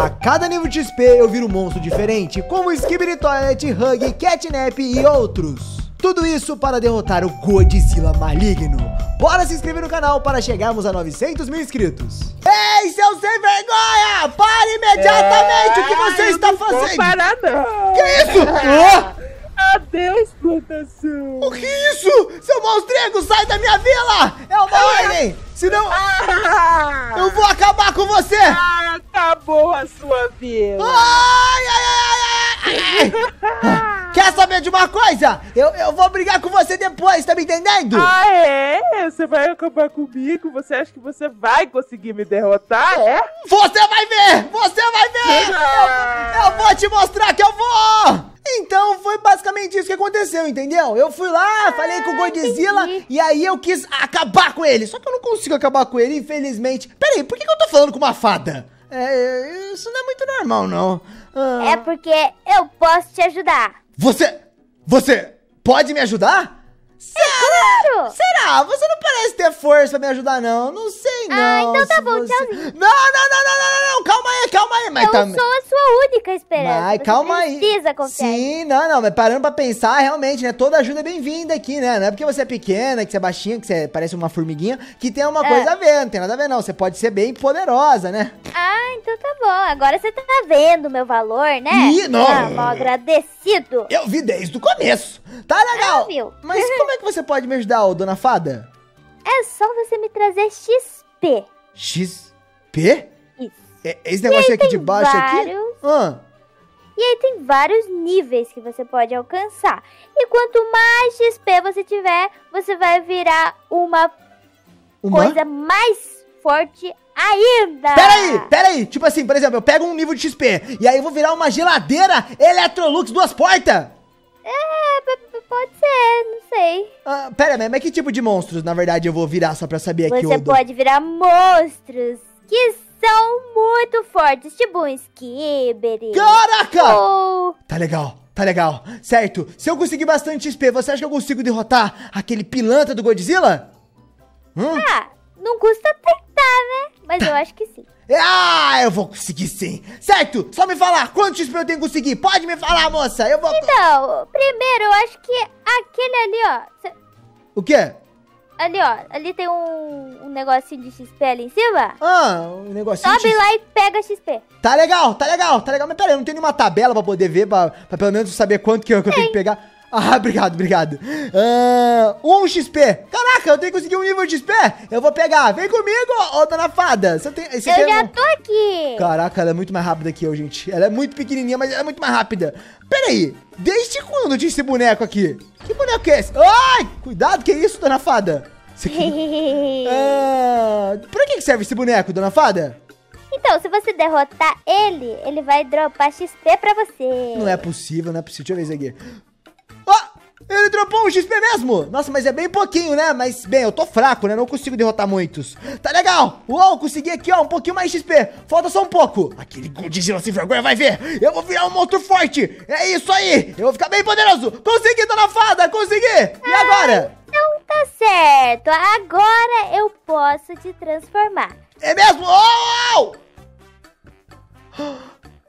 A cada nível de XP eu viro um monstro diferente, como Skibidi Toilet, Hug, Catnap e outros. Tudo isso para derrotar o Godzilla maligno. Bora se inscrever no canal para chegarmos a 900 mil inscritos. Ei, seu sem vergonha! Pare imediatamente é, o que você está fazendo! Não parar não! Que isso? oh! Adeus, plantação! O que é isso? Seu monstrengo, sai da minha vila! É uma ordem! Senão ah! eu vou acabar com você! Ah, acabou a sua vila! Ai, ai, ai, ai, ai! Quer saber de uma coisa? Eu, eu vou brigar com você depois, tá me entendendo? Ah, é? Você vai acabar comigo? Você acha que você vai conseguir me derrotar, é? Você vai ver! Você vai ver! Eu, eu vou te mostrar que eu vou! Então foi basicamente isso que aconteceu, entendeu? Eu fui lá, ah, falei com o Godzilla entendi. e aí eu quis acabar com ele. Só que eu não consigo acabar com ele, infelizmente. Pera aí, por que, que eu tô falando com uma fada? É, isso não é muito normal, não. Ah. É porque eu posso te ajudar. Você. Você pode me ajudar? É claro! Será? Você não parece ter força pra me ajudar, não. Não sei, não. Ah, então tá bom, você... tchauzinho. Não, não, não, não, não, não, calma aí, calma aí. Mas Eu tá... sou a sua única esperança. Mas calma aí. precisa confiar. Sim, não, não, mas parando pra pensar, realmente, né? Toda ajuda é bem-vinda aqui, né? Não é porque você é pequena, que você é baixinha, que você parece uma formiguinha, que tem uma é. coisa a ver. Não tem nada a ver, não. Você pode ser bem poderosa, né? Ah, então tá bom. Agora você tá vendo o meu valor, né? Ih, não. Ah, mal agradecido. Eu vi desde o começo. Tá legal. Ah, viu? Mas como é que você pode me ajudar? ajudar, dona Fada? É só você me trazer XP. XP? Isso. É, esse negócio aqui de baixo vários... aqui? Ah. E aí tem vários níveis que você pode alcançar. E quanto mais XP você tiver, você vai virar uma, uma? coisa mais forte ainda. Peraí, peraí. Tipo assim, por exemplo, eu pego um nível de XP e aí eu vou virar uma geladeira Electrolux duas portas. É, pode ser, não sei. Ah, pera, mas que tipo de monstros, na verdade, eu vou virar só pra saber aqui? Você pode virar monstros que são muito fortes, tipo um Skibbery. Caraca! Tá legal, tá legal. Certo, se eu conseguir bastante XP, você acha que eu consigo derrotar aquele pilantra do Godzilla? Hum? Ah, não custa tentar, né? Mas tá. eu acho que sim. Ah, eu vou conseguir sim. Certo, só me falar quantos XP eu tenho que conseguir. Pode me falar, moça. Eu vou... Então, primeiro eu acho que aquele ali, ó. O quê? Ali, ó. Ali tem um, um negocinho de XP ali em cima. Ah, um negocinho Sobe lá e pega XP. Tá legal, tá legal, tá legal. Mas pera aí, não tem nenhuma tabela pra poder ver, pra, pra pelo menos saber quanto que eu, que eu tenho que pegar. Ah, obrigado, obrigado. Uh, um XP. Caraca, eu tenho que conseguir um nível de XP. Eu vou pegar. Vem comigo, ô dona fada. Você tem, você eu tem já um... tô aqui. Caraca, ela é muito mais rápida que eu, gente. Ela é muito pequenininha, mas ela é muito mais rápida. Pera aí, desde quando tinha esse boneco aqui? Que boneco é esse? Ai, cuidado, que isso, dona fada? Isso aqui... uh, pra que serve esse boneco, dona fada? Então, se você derrotar ele, ele vai dropar XP pra você. Não é possível, não é possível. Deixa eu ver isso aqui. Ele dropou um XP mesmo! Nossa, mas é bem pouquinho, né? Mas, bem, eu tô fraco, né? Não consigo derrotar muitos. Tá legal! Uou, consegui aqui, ó, um pouquinho mais de XP. Falta só um pouco. Aquele Godzilla sem vergonha vai ver. Eu vou virar um monstro forte. É isso aí. Eu vou ficar bem poderoso. Consegui, dona fada, consegui. E agora? Não tá certo. Agora eu posso te transformar. É mesmo? Oh!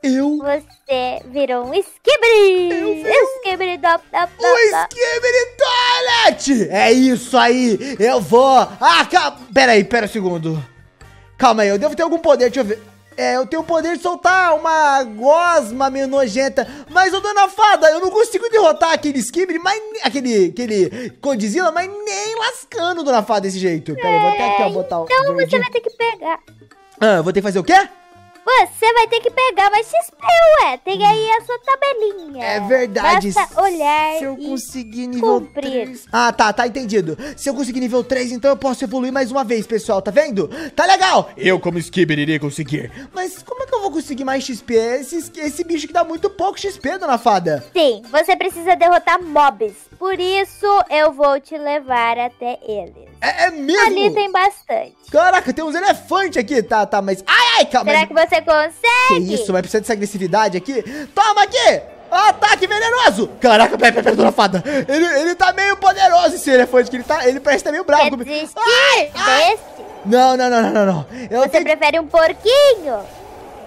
Eu... Você virou um Skibidi! Eu vi Skibidi dop, dop, dop, O Skibidi Toilet! É isso aí! Eu vou... Ah, calma... Pera aí, pera um segundo. Calma aí, eu devo ter algum poder, deixa eu ver. É, eu tenho o poder de soltar uma gosma meio nojenta. Mas, ô dona Fada, eu não consigo derrotar aquele Skibidi, mas... Aquele... Aquele Godzilla, mas nem lascando, dona Fada, desse jeito. Pera aí, vou até aqui, ó, botar o... Então você vai ter que pegar... Ah, vou ter que fazer o quê? Você vai ter que pegar mais XP, ué. Tem aí a sua tabelinha. É verdade. Basta olhar Se eu conseguir nível cumprir. 3... Ah, tá, tá entendido. Se eu conseguir nível 3, então eu posso evoluir mais uma vez, pessoal, tá vendo? Tá legal. Eu, como Skibber, irei conseguir. Mas como é que eu vou conseguir mais XP? Esse, esse bicho que dá muito pouco XP, dona Fada. Sim, você precisa derrotar mobs. Por isso, eu vou te levar até eles. É, é mesmo? Ali tem bastante. Caraca, tem uns elefantes aqui. Tá, tá, mas... Ai, ai, calma. Será que você consegue? Que isso, vai precisar dessa agressividade aqui? Toma aqui! Ataque venenoso! Caraca, pera, pera, pera, dona fada. Ele, ele tá meio poderoso, esse elefante, que ele tá... Ele parece que tá meio bravo comigo. Ai, ai. Não, não, não, não, não, não. Eu Você tenho... prefere um porquinho?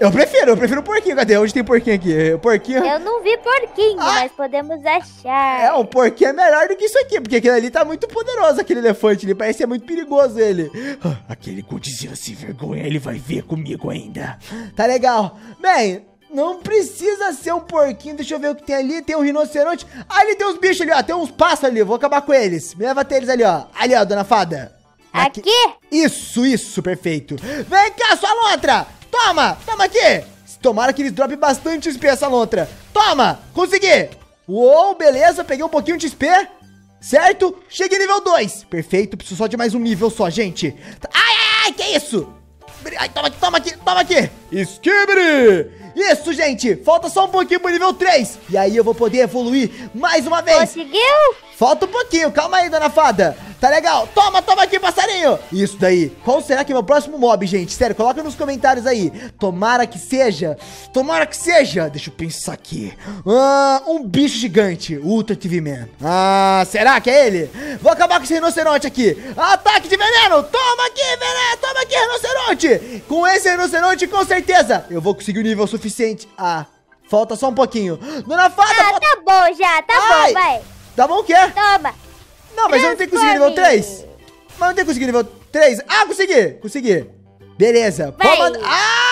Eu prefiro, eu prefiro o porquinho. Cadê? Onde tem porquinho aqui? O porquinho. Eu não vi porquinho, Ah. mas podemos achar. É, o porquinho é melhor do que isso aqui, porque aquele ali tá muito poderoso, aquele elefante. Ele parece ser muito perigoso, ele. Ah, Aquele Godzilla sem vergonha, ele vai ver comigo ainda. Tá legal. Bem, não precisa ser um porquinho. Deixa eu ver o que tem ali. Tem um rinoceronte. Ah, ali tem uns bichos ali, ó. Tem uns pássaros ali. Vou acabar com eles. Me leva até eles ali, ó. Ali, ó, dona Fada. Aqui? Isso, isso, perfeito. Vem cá, sua lontra. Toma, toma aqui. Tomara que eles dropem bastante XP essa lontra. Toma, consegui. Uou, beleza, peguei um pouquinho de XP. Certo? Cheguei nível 2. Perfeito, preciso só de mais um nível só, gente. Ai, ai, ai, que isso? Ai, toma aqui, toma aqui, toma aqui. Skibidi. Isso, gente. Falta só um pouquinho pro nível 3. E aí eu vou poder evoluir mais uma vez. Conseguiu? Falta um pouquinho, calma aí, dona fada. Tá legal? Toma, toma aqui, passarinho. Isso daí. Qual será que é o meu próximo mob, gente? Sério, coloca nos comentários aí. Tomara que seja. Tomara que seja. Deixa eu pensar aqui. Ah, um bicho gigante. Ultra TV Man. Ah, será que é ele? Vou acabar com esse rinoceronte aqui. Ataque de veneno. Toma aqui, veneno. Toma aqui, rinoceronte. Com esse rinoceronte, com certeza, eu vou conseguir o nível suficiente. Ah, falta só um pouquinho. Dona fada, Ah, falta... tá bom já, tá Ai. bom, vai. Tá bom o quê? Toma. Não, mas eu não tenho que conseguir nível 3? Mas eu não tenho que conseguir nível 3? Ah, consegui! Consegui! Beleza, Vai. pode mandar. Ah!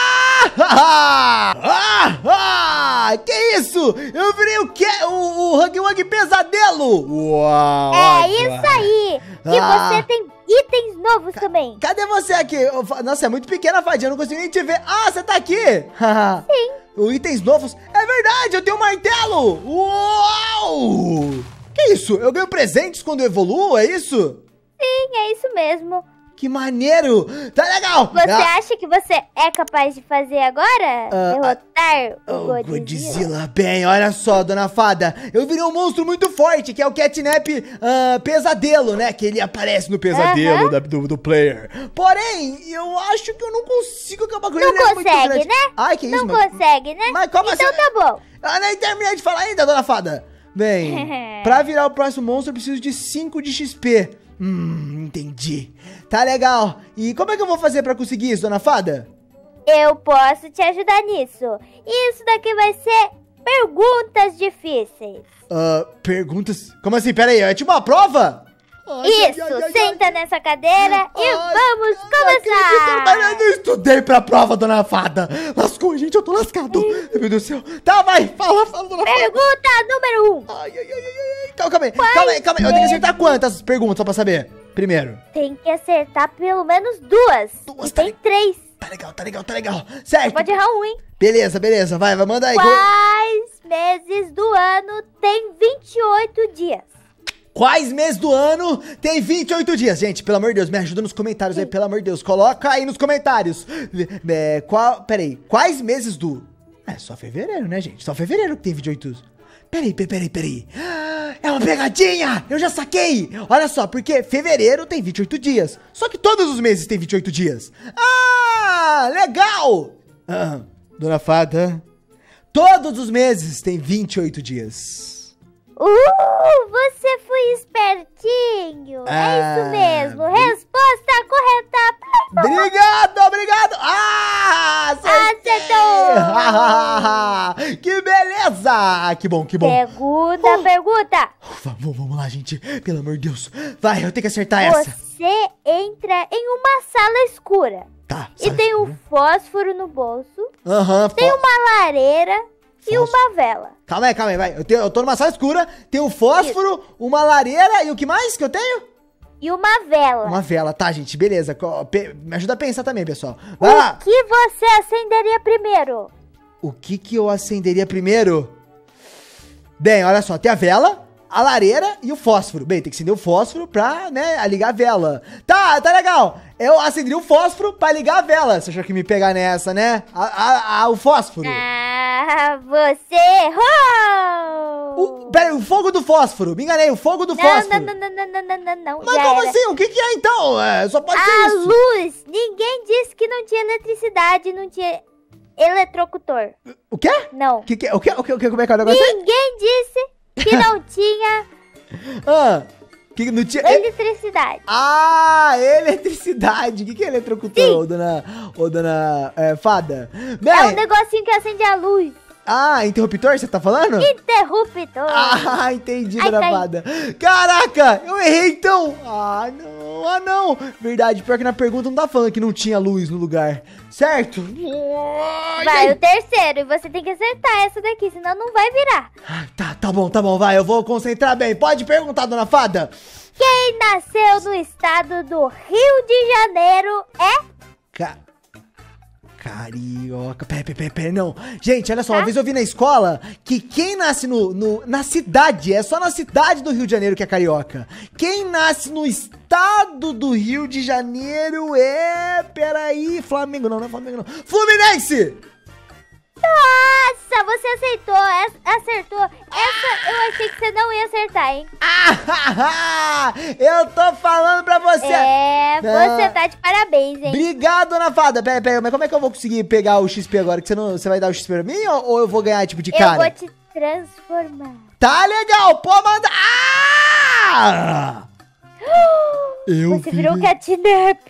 Ah! Ah! Que isso? Eu virei o quê? O, o Hug Wug Pesadelo! Uau! É isso aí. E Ah. você tem itens novos também. Cadê você aqui? Nossa, é muito pequena a fadinha, eu não consigo nem te ver. Ah, você tá aqui? Sim. O itens novos. É verdade, eu tenho um martelo! Uau! Que isso? Eu ganho presentes quando eu evoluo, é isso? Sim, é isso mesmo. Que maneiro! Tá legal! Você Ah, acha que você é capaz de fazer agora? Ah, Derrotar oh, o Godzilla? Godzilla, bem, olha só, dona Fada. Eu virei um monstro muito forte, que é o Catnap ah, Pesadelo, né? Que ele aparece no pesadelo Aham. da- do, do player. Porém, eu acho que eu não consigo acabar com Não ele. ele é consegue, né? Ai, que isso, Não consegue, né? Mas como então assim? tá bom. Ah, nem terminei de falar ainda, dona Fada. Bem, pra virar o próximo monstro eu preciso de 5 de XP. Hum, entendi. Tá legal. E como é que eu vou fazer pra conseguir isso, dona Fada? Eu posso te ajudar nisso. Isso daqui vai ser perguntas difíceis. Ah, perguntas. Como assim? Pera aí, é tipo uma prova? Ai, Isso, ai, ai, senta nessa cadeira e vamos acredito, mas Eu começar. não estudei pra prova, dona Fada. Lascou, gente, eu tô lascado. Ai, Meu Deus do céu. Tá, vai, fala, fala, dona Fada. Pergunta número 1. Um. Ai, ai, ai, ai. Calma, calma aí, calma aí, calma aí. Eu tenho que acertar quantas perguntas só pra saber? Primeiro. Tem que acertar pelo menos duas. Duas, e tá tem três. Tá legal, tá legal, tá legal. Certo. Pode errar um, hein? Beleza, beleza. Vai, vai, manda aí. Quais meses do ano tem 28 dias? Quais meses do ano tem 28 dias? Gente, pelo amor de Deus, me ajuda nos comentários aí, pelo amor de Deus. Coloca aí nos comentários. É, qual, peraí, quais meses do... É só fevereiro, né, gente? Só fevereiro que tem 28. Peraí, peraí, peraí. É uma pegadinha! Eu já saquei! Olha só, porque fevereiro tem 28 dias. Só que todos os meses tem 28 dias. Ah, legal! Ah, dona Fada, todos os meses tem 28 dias. Uh, você foi espertinho. Ah, é isso mesmo. Resposta correta. Obrigado, obrigado! Ah! acertei! que beleza! Que bom, que bom. Segunda pergunta. Vamos, vamos lá, gente. Pelo amor de Deus. Vai, eu tenho que acertar essa. Você entra em uma sala escura Tá. e tem um fósforo no bolso, Aham, tem fó- uma lareira e Fósforo. uma vela. Calma aí, calma aí, vai. Eu, tenho, eu tô numa sala escura, tem um fósforo, uma lareira e o que mais que eu tenho? E uma vela. Uma vela, tá, gente? Beleza. Me ajuda a pensar também, pessoal. Vai lá. O que você acenderia primeiro? O que que eu acenderia primeiro? Bem, olha só, tem a vela, a lareira e o fósforo. Bem, tem que acender o fósforo pra, né, ligar a vela. Tá, tá legal. Eu acenderia o fósforo pra ligar a vela. Você achou que me pegar nessa, né? A, a- a- o fósforo. Ah, você errou! O, pera o fogo do fósforo. Me enganei, o fogo do não, fósforo. não, não, não, não, não, não, não. Mas já como era. assim? O que que é então? É, só pode ser A isso. luz! Ninguém disse que não tinha eletricidade, não tinha eletrocutor. O quê? Não. O que que é? O que, o que, como é que é o negócio? Ninguém disse que não tinha Ah, Que não tinha... Eletricidade. Ah, eletricidade. O que, que é eletrocutor, ô, dona, ô, dona é, fada? Bem, É um negocinho que acende a luz. Ah, interruptor, você tá falando? Interruptor. Ah, entendi, Ai, dona cai. fada. Caraca, eu errei então. Ah, não, ah, não. Verdade, pior que na pergunta não tá falando que não tinha luz no lugar. Certo? Ai, Vai, ai. o terceiro. E você tem que acertar essa daqui, senão não vai virar. Ah, Tá, tá bom, tá bom, vai, eu vou concentrar bem. Pode perguntar, dona fada. Quem nasceu no estado do Rio de Janeiro é... Ca... Carioca. Pera, pera, pera, pera, não. Gente, olha só, uma Tá. vez eu vi na escola que quem nasce no, no- na cidade, é só na cidade do Rio de Janeiro que é carioca. Quem nasce no estado do Rio de Janeiro é. Peraí, Flamengo, não, não é Flamengo, não. Fluminense! Nossa, você aceitou, essa- acertou. Essa eu achei que você não ia acertar, hein? Ah, eu tô falando pra você. É, você tá de parabéns, hein? Obrigado, dona fada. Pera, pera, mas como é que eu vou conseguir pegar o XP agora? Que você, não, você vai dar o XP pra mim ou, ou eu vou ganhar, tipo, de Eu cara? vou te transformar. Tá legal, pode mandar. Ah! Eu Você virou virei- catnap.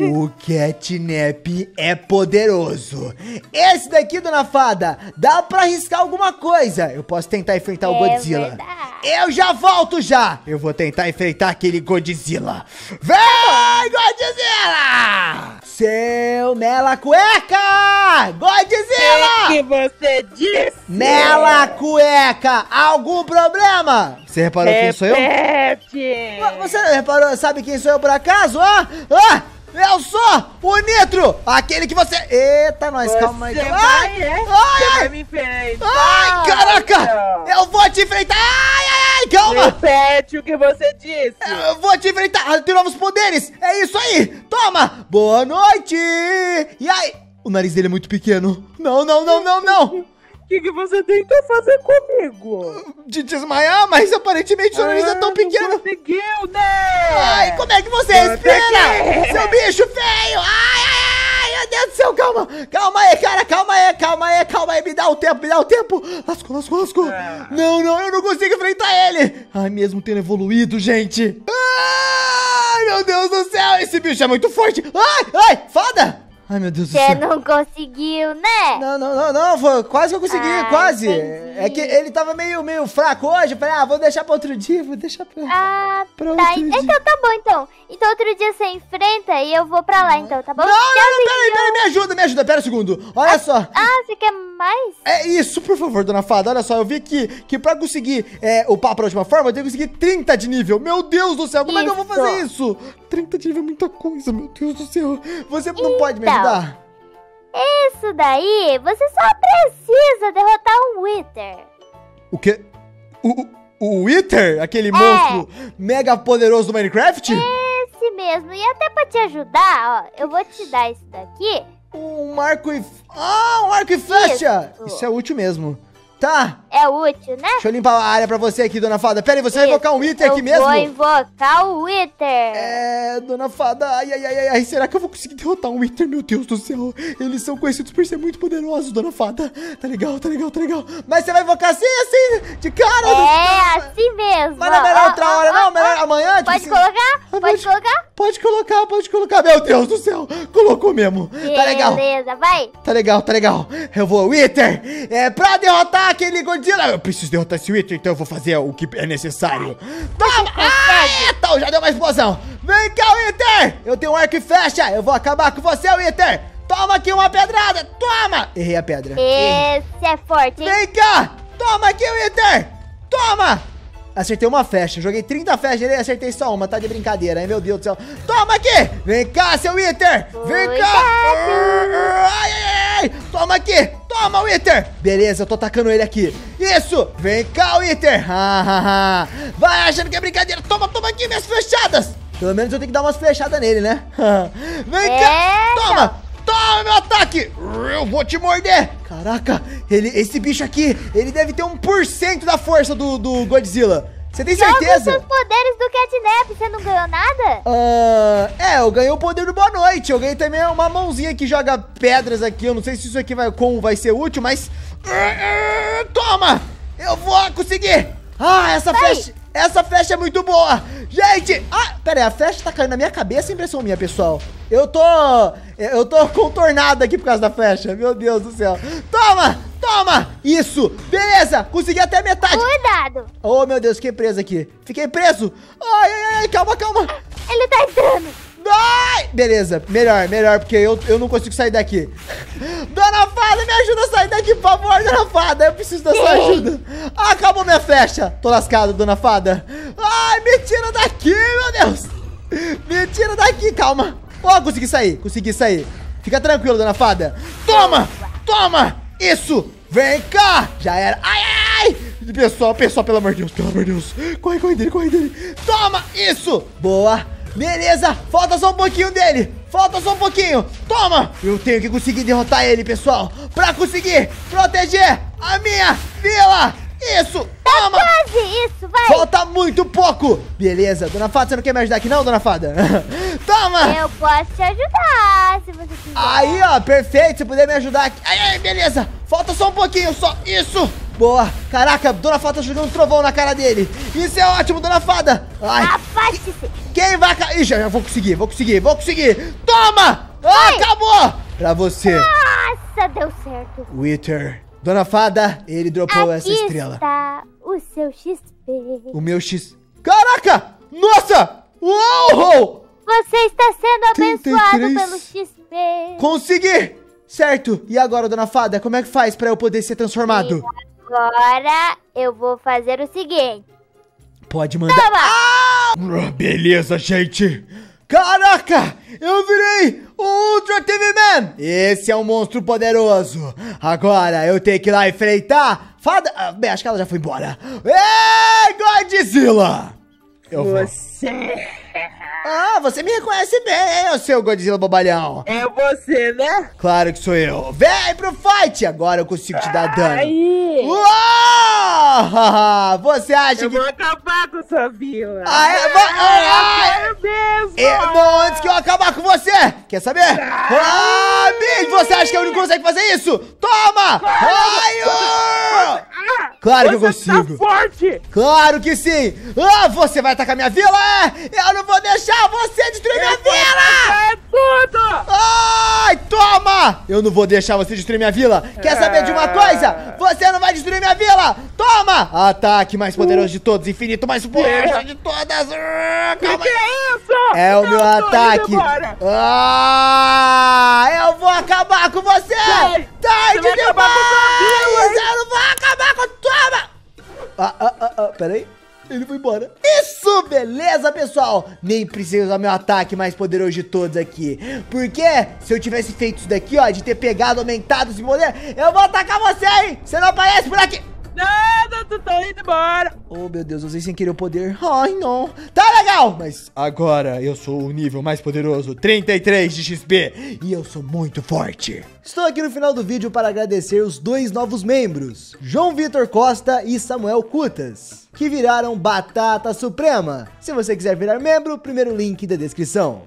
O catnap é poderoso. Esse daqui, dona Fada, dá pra arriscar alguma coisa. Eu posso tentar enfrentar o É Godzilla. verdade. Eu já volto já. Eu vou tentar enfrentar aquele Godzilla. Vem, Godzilla! Seu Mela Cueca! Godzilla! Que você disse? Mela Cueca, algum problema? Você reparou quem sou eu? Repete. Você reparou, sabe quem sou eu por acaso? Ah, ah, eu sou o Nitro, aquele que você... Eita, nós, Você calma aí. vai. Ai, é? ai, Você vai ai, me enfrentar. ai, caraca, eu vou te enfrentar. Ai, ai, ai, calma. Repete o que você disse. Eu vou te enfrentar, tem novos poderes, é isso aí, toma, boa noite. E aí, o nariz dele é muito pequeno. Não, não, não, não, não. O que, que você tentou fazer comigo? De desmaiar, mas aparentemente seu nariz é tão Ah, pequeno. Conseguiu, né? Ai, como é que você respira? Seu bicho feio! Ai, ai, ai, meu Deus do céu, calma! Calma aí, cara, calma aí, calma aí, calma aí, me dá o tempo, me dá o tempo! Lascou, lascou, lascou! Ah. Não, não, eu não consigo enfrentar ele! Ai, mesmo tendo evoluído, gente! Ai, meu Deus do céu, esse bicho é muito forte! Ai, ai, foda! Ai, meu Deus do Você céu! não conseguiu, né? Não, não, não, não, foi, quase que eu consegui, Ah, quase! entendi. É que ele tava meio, meio fraco hoje, eu falei, ah, vou deixar pra outro dia, vou deixar pra... Ah, Pra tá. outro dia. Então tá bom, então. Então outro dia você enfrenta e eu vou pra lá, então, tá bom? Não, não, não, peraí, peraí, me ajuda, me ajuda, pera um segundo. Olha só. Ah, você quer mais? É isso, por favor, dona Fada. Olha só, eu vi que, que pra conseguir é, o papo da última forma, eu tenho que conseguir 30 de nível. Meu Deus do céu, como é que eu vou Isso. fazer isso? 30 de nível é muita coisa, meu Deus do céu. Você não pode me Então. ajudar? Isso daí, você só precisa derrotar um Wither. O quê? O, o, o Wither? Aquele É. monstro mega poderoso do Minecraft? Esse mesmo. E até pra te ajudar, ó, eu vou te dar isso daqui. Um arco e... Ah, um arco e flecha! Isso. Isso é útil mesmo. Tá, É útil, né? deixa eu limpar a área pra você aqui, dona Fada. Pera aí, você vai Isso. invocar um Wither eu aqui mesmo? vou invocar o Wither. É, dona Fada, ai, ai, ai, ai, ai, será que eu vou conseguir derrotar um Wither? Meu Deus do céu, eles são conhecidos por ser muito poderosos, dona Fada. Tá legal, tá legal, tá legal. Mas você vai invocar assim, assim, de cara? É, assim mesmo. Mas não é melhor outra hora, não? Melhor amanhã? tipo Pode assim? colocar? Ah, Pode colocar? Pode colocar, pode colocar. Meu Deus do céu, colocou mesmo. Tá legal. Beleza, vai. Tá legal, tá legal. Eu vou, Wither, é pra derrotar aquele Godzilla. Eu preciso derrotar esse Wither, então eu vou fazer o que é necessário. Toma! Ah, então, já deu uma explosão. Vem cá, Wither! Eu tenho um arco e flecha. Eu vou acabar com você, Wither. Toma aqui uma pedrada. Toma! Errei a pedra. Errei. Esse é forte, hein? Vem cá! Toma aqui, Wither! Toma! Acertei uma flecha, joguei 30 flechas nele e acertei só uma, tá de brincadeira, hein? Meu Deus do céu. Toma aqui! Vem cá, seu Wither! Vem cá! Ai, ai, ai! Toma aqui! Toma, Wither! Beleza, eu tô atacando ele aqui. Isso! Vem cá, Wither! Ha, ha, ha. Vai achando que é brincadeira! Toma, toma aqui minhas flechadas! Pelo menos eu tenho que dar umas flechadas nele, né? Vem cá! É, Toma! Toma meu ataque! Eu vou te morder! Caraca, ele, esse bicho aqui, ele deve ter 1% da força do, do Godzilla. Você tem Joga os certeza? poderes do Catnap, você não ganhou nada? Ah, é, eu ganhei o poder do Boa Noite. Eu ganhei também uma mãozinha que joga pedras aqui. Eu não sei se isso aqui vai, como vai ser útil, mas. Ah, ah, Toma! Eu vou conseguir! Ah, essa Vai. flecha. Essa flecha é muito boa. Gente, ah, pera aí, a flecha tá caindo na minha cabeça, impressão minha, pessoal. Eu tô, eu tô contornado aqui por causa da flecha, meu Deus do céu. Toma, toma, isso, beleza, consegui até metade. Cuidado. Oh, meu Deus, fiquei preso aqui. Fiquei preso. Ai, ai, ai, calma, calma. Ele tá entrando. Ai! Beleza, melhor, melhor, porque eu, eu não consigo sair daqui. Dona Fada, me ajuda a sair daqui, por favor, Dona Fada. Eu preciso da sua ajuda. Ah, acabou minha flecha. Tô lascado, Dona Fada. Ai, me tira daqui, meu Deus. Me tira daqui, calma. Ó, oh, consegui sair, consegui sair. Fica tranquilo, Dona Fada. Toma, toma. Isso, vem cá. Já era. Ai, ai, ai. Pessoal, pessoal, pelo amor de Deus, pelo amor de Deus. Corre, corre dele, corre dele. Toma, isso. Boa. Beleza, falta só um pouquinho dele Falta só um pouquinho Toma, eu tenho que conseguir derrotar ele, pessoal Pra conseguir proteger a minha vila Isso, toma Quase isso, vai Falta muito pouco Beleza, Dona Fada, você não quer me ajudar aqui não, Dona Fada? toma Eu posso te ajudar, se você quiser Aí, ó, perfeito, se puder me ajudar aqui Aí, beleza, falta só um pouquinho, só isso Boa. Caraca, Dona Fada tá jogando um trovão na cara dele. Isso é ótimo, Dona Fada. Ai. Afaste-se. Quem vai cair? Já, já vou conseguir, vou conseguir, vou conseguir. Toma! Ah, acabou! Pra você. Nossa, deu certo. Wither. Dona Fada, ele dropou Aqui essa estrela. está o seu XP. O meu X... Caraca! Nossa! Uou! Você está sendo abençoado 33. pelo XP. Consegui! Certo. E agora, Dona Fada, como é que faz pra eu poder ser transformado? Agora eu vou fazer o seguinte. Pode mandar. Toma! Ah, beleza, gente. Caraca, eu virei o Ultra TV Man. Esse é um monstro poderoso. Agora eu tenho que ir lá enfrentar. Fada. Ah, bem, acho que ela já foi embora. Ei, Godzilla! Eu vou. Ah, você me reconhece bem, hein, o seu Godzilla bobalhão. É você, né? Claro que sou eu. Vem pro fight. Agora eu consigo te dar dano. Aí. Uou! Você acha Eu que vou acabar com sua vila. Ah, é? Vai- ai! eu mesmo. É, não, antes que eu acabar com você! Quer saber? Ah, você acha que eu não consigo fazer isso? Toma! Ai, ô! Ah, Claro que eu você consigo. Tá forte. Claro que sim! Ah, você vai atacar minha vila? É? Eu não vou deixar você destruir minha vila! É tudo. Ai, toma! Eu não vou deixar você destruir minha vila. Quer saber de uma coisa? Você não vai destruir minha vila! Toma! Ataque mais poderoso de todos, infinito mais forte de todas. Ah, Que Calma que aí. é isso? É o meu ataque. Ah, eu vou acabar com você. Sai. Tarde Você vai acabar com vila. Eu não vou acabar com toma. Ah, ah, ah, ah, peraí. Ele foi embora. Isso, beleza, pessoal? Nem precisei usar meu ataque mais poderoso de todos aqui. Porque se eu tivesse feito isso daqui, ó, de ter pegado, aumentado esse poder, eu vou atacar você, hein? Você não aparece por aqui. Nada, tu tá indo embora. Oh, meu Deus, usei sem querer o poder. Ai, não. Tá legal, mas agora eu sou o nível mais poderoso, 33 de XP, e eu sou muito forte. Estou aqui no final do vídeo para agradecer os dois novos membros, João Vitor Costa e Samuel Cutas, que viraram Batata Suprema. Se você quiser virar membro, primeiro link da descrição.